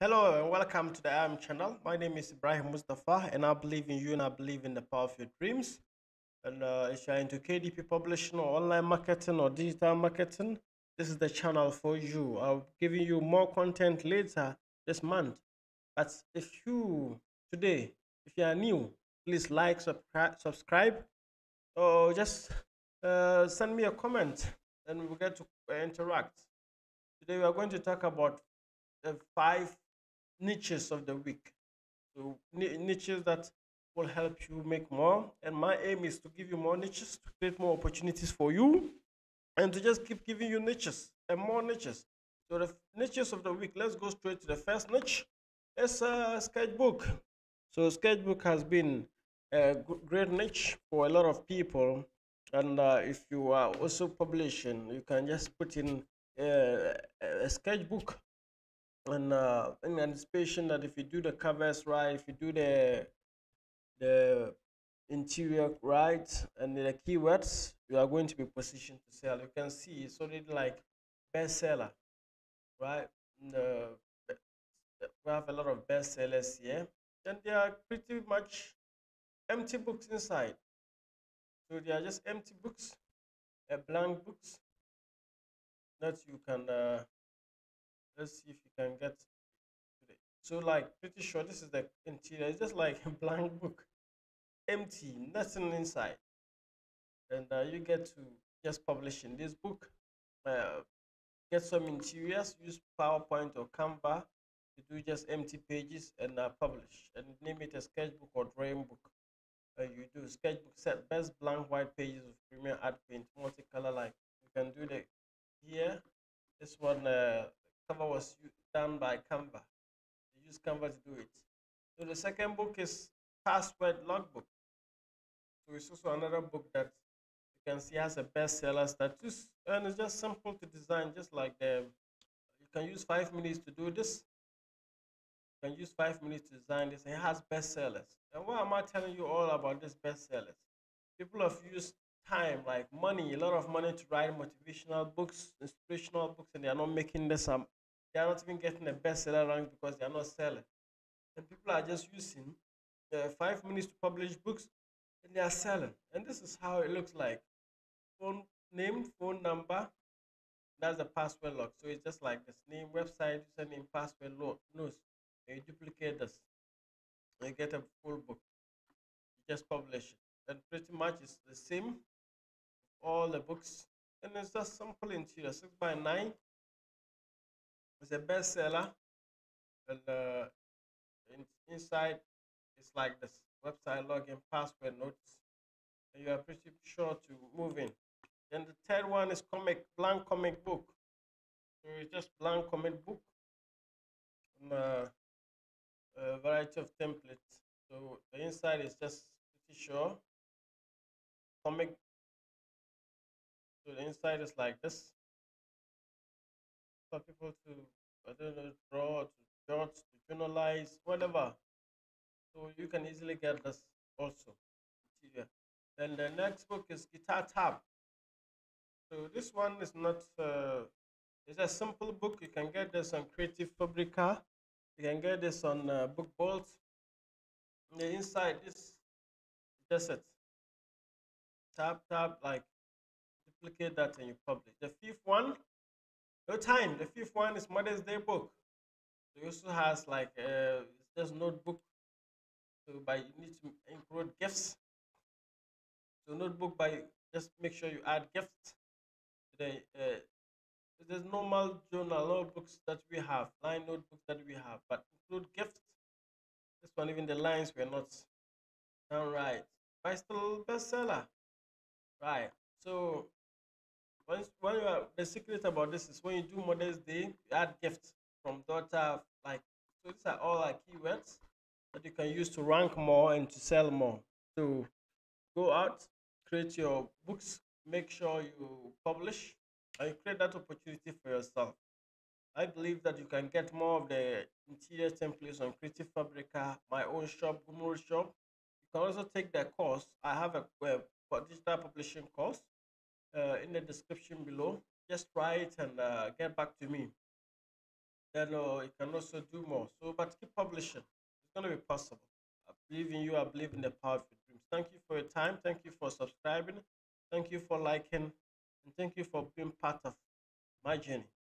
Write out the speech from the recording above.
Hello and welcome to the IAM channel. My name is Ibrahim Mustapha and I believe in you and I believe in the power of your dreams. And uh, if you're into KDP publishing or online marketing or digital marketing, this is the channel for you. I'll be giving you more content later this month. But if you today, if you are new, please like, subscribe, subscribe or just uh, send me a comment and we'll get to interact. Today we are going to talk about the five niches of the week. So niches that will help you make more. And my aim is to give you more niches, to create more opportunities for you, and to just keep giving you niches and more niches. So the niches of the week, let's go straight to the first niche. It's a sketchbook. So sketchbook has been a great niche for a lot of people. And uh, if you are also publishing, you can just put in uh, a sketchbook and uh, in anticipation that if you do the covers right, if you do the the interior right and the keywords, you are going to be positioned to sell. You can see it's already like bestseller, right? The, we have a lot of bestsellers here, and they are pretty much empty books inside. So they are just empty books, uh, blank books that you can uh, let's see if you can get today. So like pretty sure this is the interior. It's just like a blank book, empty, nothing inside. And uh, you get to just publish in this book. Uh, get some interiors, use PowerPoint or Canva to do just empty pages and uh, publish. And name it a sketchbook or drawing book. Uh, you do sketchbook set best blank white pages of premium art paint multicolor like you can do the here this one uh, cover was done by Canva. They use Canva to do it. So the second book is Password Logbook. So it's also another book that you can see has a bestseller status and it's just simple to design, just like the you can use five minutes to do this. You can use five minutes to design this. It has bestsellers. And why am I telling you all about this bestsellers? People have used time, like money, a lot of money to write motivational books, inspirational books, and they are not making this um, they are not even getting a bestseller rank because they are not selling. And people are just using uh, five minutes to publish books and they are selling. And this is how it looks like. Phone name, phone number, that's the password lock. So it's just like this name, website, username, password lock. No, you duplicate this. You get a full book. You just publish it. And pretty much it's the same. All the books. And it's just simple interior. Six by nine it's a bestseller, and uh, in, inside it's like this website login password notes, and you are pretty sure to move in. Then the third one is comic blank comic book. So it's just blank comic book, and, uh, a variety of templates. So the inside is just pretty sure comic. So the inside is like this for people to, I don't know, draw, to jot, to journalize, whatever. So you can easily get this also. Then the next book is Guitar Tab. So this one is not, uh, it's a simple book. You can get this on Creative Fabrica. You can get this on uh, Book Bolt. The inside, this just it. Tab, tab, like duplicate that and you publish. The fifth one no time. The fifth one is Mother's Day book. So it also has like uh, it's just notebook. So by you need to include gifts. So notebook by just make sure you add gifts. The uh, there's normal journal notebooks that we have, line notebooks that we have, but include gifts. This one, even the lines were not done right. Still bestseller. Right. So when you are, the secret about this is when you do Mother's Day, you add gifts from daughter, like, so these are all like keywords that you can use to rank more and to sell more. So go out, create your books, make sure you publish, and you create that opportunity for yourself. I believe that you can get more of the interior templates on Creative Fabrica, my own shop, Gumroad shop. You can also take the course. I have a, a digital publishing course uh, in the description below. Just it and uh, get back to me. then uh, you can also do more. So, but keep publishing. It's going to be possible. I believe in you. I believe in the power of your dreams. Thank you for your time. Thank you for subscribing. Thank you for liking. And thank you for being part of my journey.